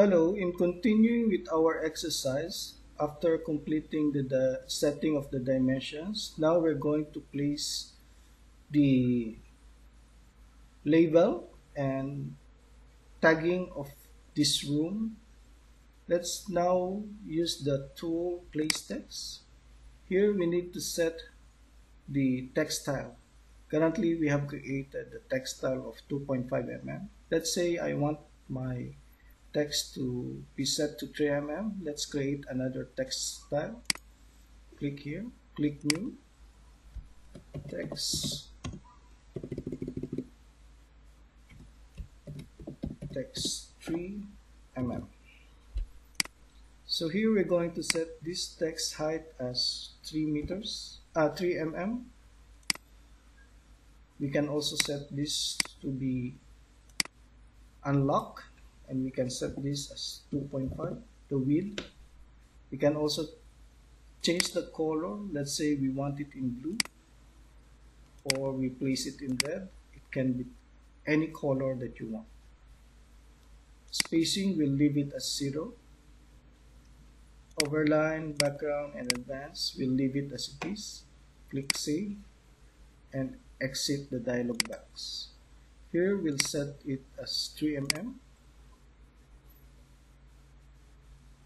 Hello, in continuing with our exercise, after completing the, the setting of the dimensions, now we're going to place the label and tagging of this room. Let's now use the tool place text. Here we need to set the text style. Currently we have created the text style of 2.5 mm. Let's say I want my text to be set to 3 mm. Let's create another text style. Click here, click new, text, text 3 mm. So here we're going to set this text height as 3 meters, uh, 3 mm. We can also set this to be unlock and we can set this as 2.5 the width we can also change the color. Let's say we want it in blue or we place it in red. It can be any color that you want. Spacing we'll leave it as zero. Overline background and advance we'll leave it as it is click save and exit the dialog box. Here we'll set it as 3 mm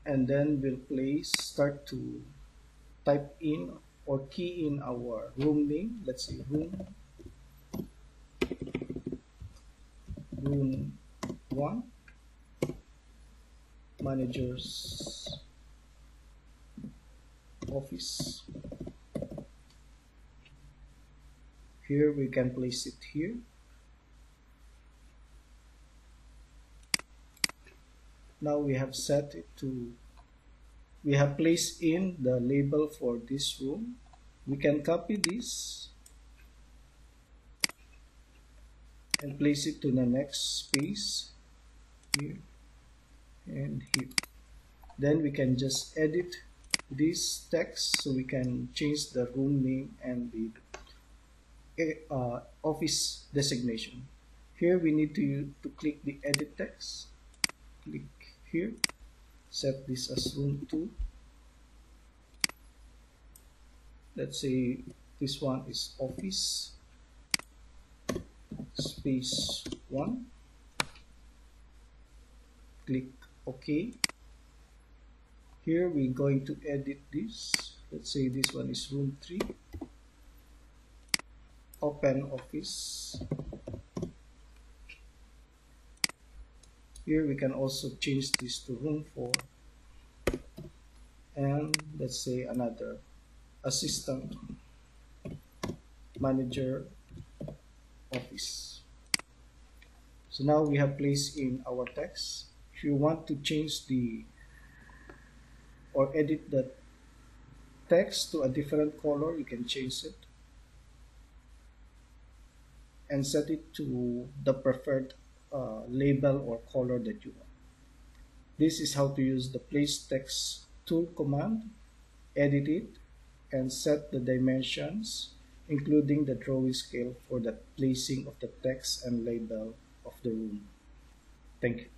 and then we'll place start to type in or key in our room name. Let's say room room 1 managers office. Here we can place it here now we have set it to we have placed in the label for this room. We can copy this and place it to the next space here and here. Then we can just edit this text so we can change the room name and the uh, office designation. Here we need to to click the edit text. Click here. Set this as room 2 let's say this one is office. Space 1 click OK. Here we're going to edit this. Let's say this one is room 3 open office here we can also change this to room 4 and let's say another assistant manager office. So now we have placed in our text. If you want to change the or edit the text to a different color you can change it and set it to the preferred uh, label or color that you want. This is how to use the place text tool command, edit it, and set the dimensions, including the drawing scale for the placing of the text and label of the room. Thank you.